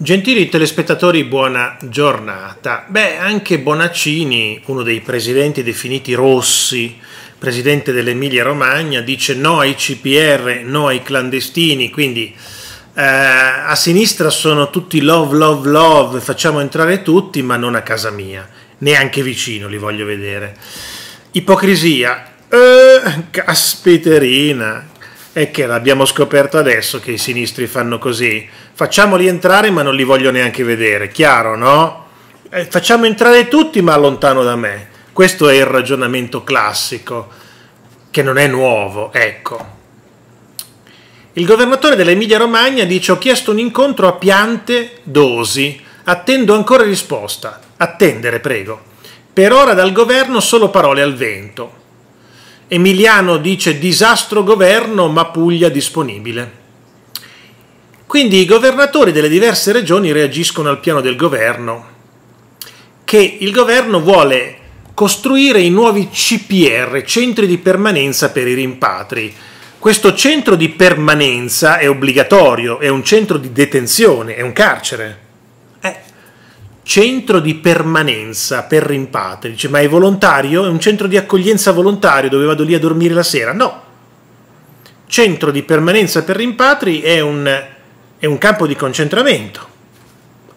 Gentili telespettatori, buona giornata. Beh, anche Bonaccini, uno dei presidenti definiti rossi, presidente dell'Emilia Romagna, dice no ai CPR, no ai clandestini, quindi eh, a sinistra sono tutti love, love, love, facciamo entrare tutti, ma non a casa mia, neanche vicino li voglio vedere. Ipocrisia, eh, caspiterina, è che l'abbiamo scoperto adesso che i sinistri fanno così. Facciamoli entrare ma non li voglio neanche vedere, chiaro, no? Eh, facciamo entrare tutti ma lontano da me. Questo è il ragionamento classico, che non è nuovo, ecco. Il governatore dell'Emilia Romagna dice ho chiesto un incontro a piante dosi, attendo ancora risposta. Attendere, prego. Per ora dal governo solo parole al vento. Emiliano dice disastro governo ma Puglia disponibile. Quindi i governatori delle diverse regioni reagiscono al piano del governo, che il governo vuole costruire i nuovi CPR, centri di permanenza per i rimpatri. Questo centro di permanenza è obbligatorio, è un centro di detenzione, è un carcere centro di permanenza per rimpatri. Dice, ma è volontario? È un centro di accoglienza volontario dove vado lì a dormire la sera? No. Centro di permanenza per rimpatri è un, è un campo di concentramento.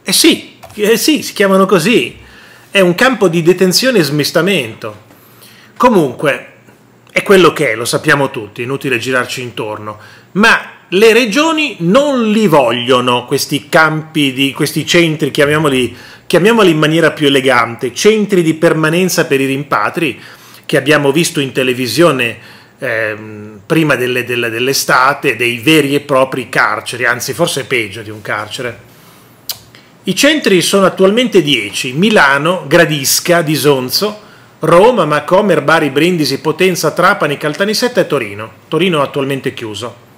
Eh sì, eh sì, si chiamano così. È un campo di detenzione e smistamento. Comunque, è quello che è, lo sappiamo tutti, inutile girarci intorno. Ma le regioni non li vogliono questi campi, di, questi centri, chiamiamoli chiamiamoli in maniera più elegante, centri di permanenza per i rimpatri che abbiamo visto in televisione eh, prima delle, delle, dell'estate, dei veri e propri carceri, anzi forse peggio di un carcere. I centri sono attualmente 10, Milano, Gradisca, Disonzo, Roma, Macomer, Bari, Brindisi, Potenza, Trapani, Caltanissetta e Torino. Torino attualmente chiuso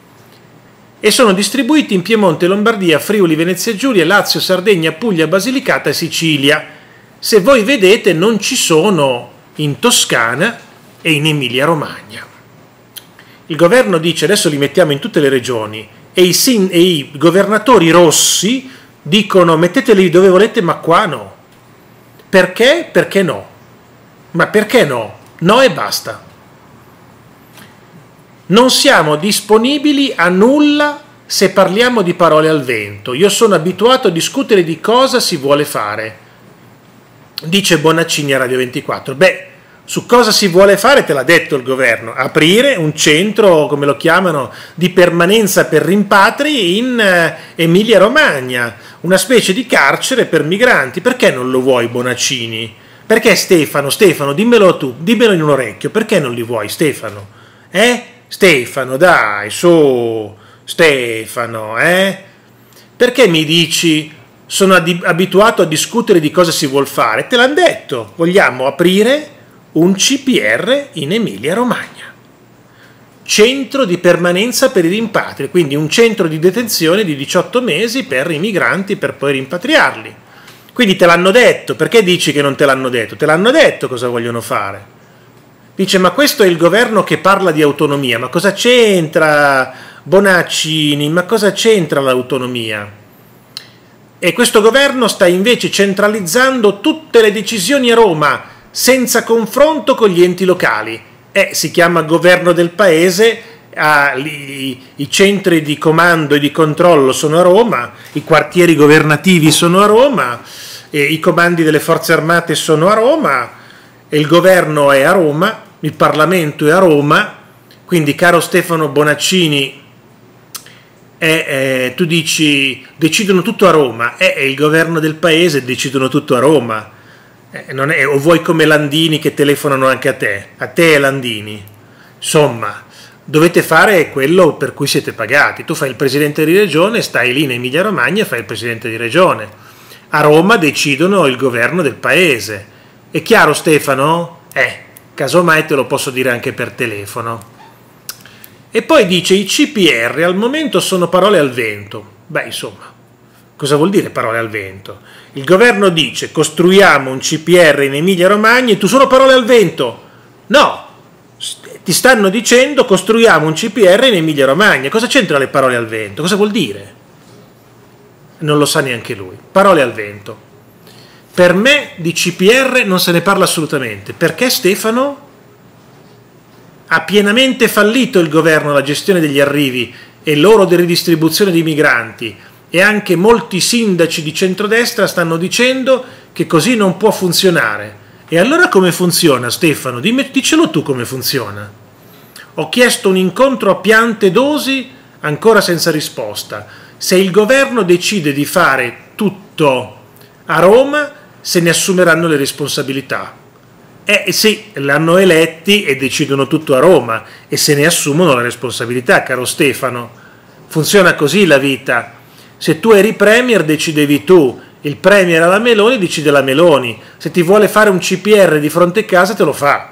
e sono distribuiti in Piemonte, Lombardia, Friuli, Venezia Giulia, Lazio, Sardegna, Puglia, Basilicata e Sicilia. Se voi vedete non ci sono in Toscana e in Emilia Romagna. Il governo dice adesso li mettiamo in tutte le regioni e i, sin- e i governatori rossi dicono metteteli dove volete ma qua no. Perché? Perché no. Ma perché no? No e basta non siamo disponibili a nulla se parliamo di parole al vento. Io sono abituato a discutere di cosa si vuole fare. Dice Bonaccini a Radio 24. Beh, su cosa si vuole fare te l'ha detto il governo. Aprire un centro, come lo chiamano, di permanenza per rimpatri in eh, Emilia Romagna, una specie di carcere per migranti. Perché non lo vuoi Bonaccini? Perché Stefano, Stefano, dimmelo tu, dimmelo in un orecchio, perché non li vuoi Stefano? Eh? Stefano, dai, su, Stefano, eh? Perché mi dici sono abituato a discutere di cosa si vuol fare? Te l'hanno detto, vogliamo aprire un CPR in Emilia Romagna. Centro di permanenza per i rimpatri, quindi un centro di detenzione di 18 mesi per i migranti per poi rimpatriarli. Quindi te l'hanno detto, perché dici che non te l'hanno detto? Te l'hanno detto cosa vogliono fare. Dice, ma questo è il governo che parla di autonomia, ma cosa c'entra Bonaccini, ma cosa c'entra l'autonomia? E questo governo sta invece centralizzando tutte le decisioni a Roma, senza confronto con gli enti locali. Eh, si chiama governo del paese, ah, i, i centri di comando e di controllo sono a Roma, i quartieri governativi sono a Roma, i comandi delle forze armate sono a Roma, il governo è a Roma, il Parlamento è a Roma, quindi caro Stefano Bonaccini, eh, eh, tu dici decidono tutto a Roma, eh, è il governo del paese, decidono tutto a Roma, eh, è, o vuoi come Landini che telefonano anche a te, a te e Landini, insomma dovete fare quello per cui siete pagati, tu fai il presidente di regione, stai lì in Emilia Romagna e fai il presidente di regione, a Roma decidono il governo del paese, è chiaro Stefano? Eh, casomai te lo posso dire anche per telefono. E poi dice i CPR al momento sono parole al vento. Beh, insomma, cosa vuol dire parole al vento? Il governo dice costruiamo un CPR in Emilia Romagna e tu sono parole al vento. No, ti stanno dicendo costruiamo un CPR in Emilia Romagna. Cosa c'entra le parole al vento? Cosa vuol dire? non lo sa neanche lui. Parole al vento. Per me di CPR non se ne parla assolutamente. Perché Stefano ha pienamente fallito il governo la gestione degli arrivi e loro di ridistribuzione di migranti e anche molti sindaci di centrodestra stanno dicendo che così non può funzionare. E allora come funziona Stefano? Dimmi, dicelo tu come funziona. Ho chiesto un incontro a piante dosi ancora senza risposta. Se il governo decide di fare tutto a Roma, se ne assumeranno le responsabilità. Eh sì, l'hanno eletti e decidono tutto a Roma e se ne assumono la responsabilità, caro Stefano. Funziona così la vita. Se tu eri premier decidevi tu, il premier alla Meloni decide la Meloni. Se ti vuole fare un CPR di fronte casa te lo fa.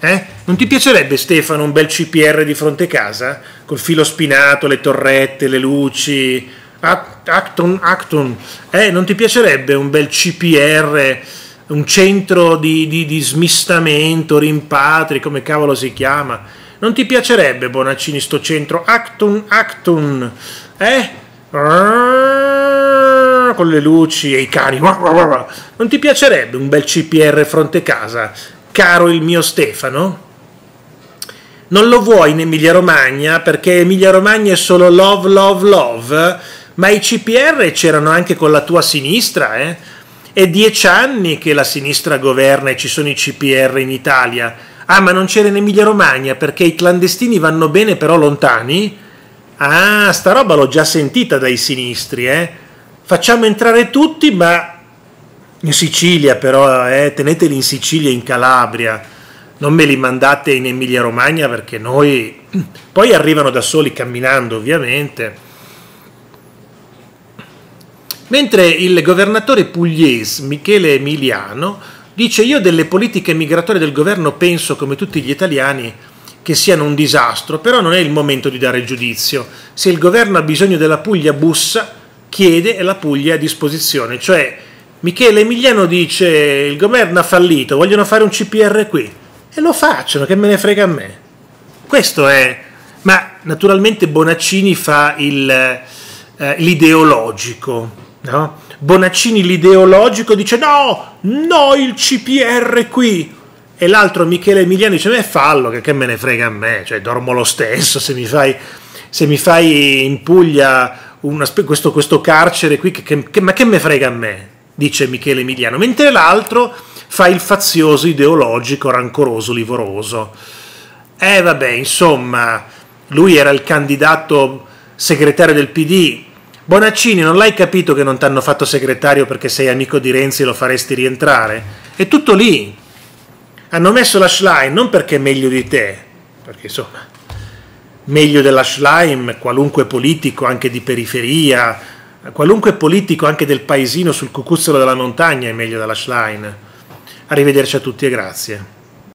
Eh? Non ti piacerebbe Stefano un bel CPR di fronte casa? Col filo spinato, le torrette, le luci. Acton, Acton. Eh, non ti piacerebbe un bel CPR, un centro di, di, di smistamento, rimpatri, come cavolo si chiama? Non ti piacerebbe Bonaccini sto centro? Acton, Acton. Eh? con le luci e i cani. Non ti piacerebbe un bel CPR fronte casa, caro il mio Stefano? Non lo vuoi in Emilia Romagna perché Emilia Romagna è solo love, love, love, ma i CPR c'erano anche con la tua sinistra, eh? È dieci anni che la sinistra governa e ci sono i CPR in Italia. Ah, ma non c'era in Emilia Romagna perché i clandestini vanno bene però lontani? Ah, sta roba l'ho già sentita dai sinistri, eh? Facciamo entrare tutti, ma in Sicilia però, eh? teneteli in Sicilia e in Calabria, non me li mandate in Emilia Romagna perché noi... Poi arrivano da soli camminando, ovviamente. Mentre il governatore pugliese Michele Emiliano dice io delle politiche migratorie del governo penso come tutti gli italiani che siano un disastro, però non è il momento di dare giudizio. Se il governo ha bisogno della Puglia, bussa, chiede e la Puglia è a disposizione. Cioè, Michele Emiliano dice il governo ha fallito, vogliono fare un CPR qui. E lo facciano, che me ne frega a me. Questo è... Ma naturalmente Bonaccini fa eh, l'ideologico, no? Bonaccini l'ideologico dice no, no il CPR qui, e l'altro Michele Emiliano dice, beh fallo, che, che me ne frega a me, cioè dormo lo stesso, se mi fai, se mi fai in Puglia una, questo, questo, carcere qui, che, che, ma che me frega a me, dice Michele Emiliano, mentre l'altro fa il fazioso ideologico, rancoroso, livoroso. Eh vabbè, insomma, lui era il candidato segretario del PD, Bonaccini, non l'hai capito che non ti hanno fatto segretario perché sei amico di Renzi e lo faresti rientrare? È tutto lì hanno messo la Schlein non perché è meglio di te, perché insomma, meglio della Schlein qualunque politico anche di periferia, qualunque politico anche del paesino sul cucuzzolo della montagna è meglio della Schlein. Arrivederci a tutti e grazie.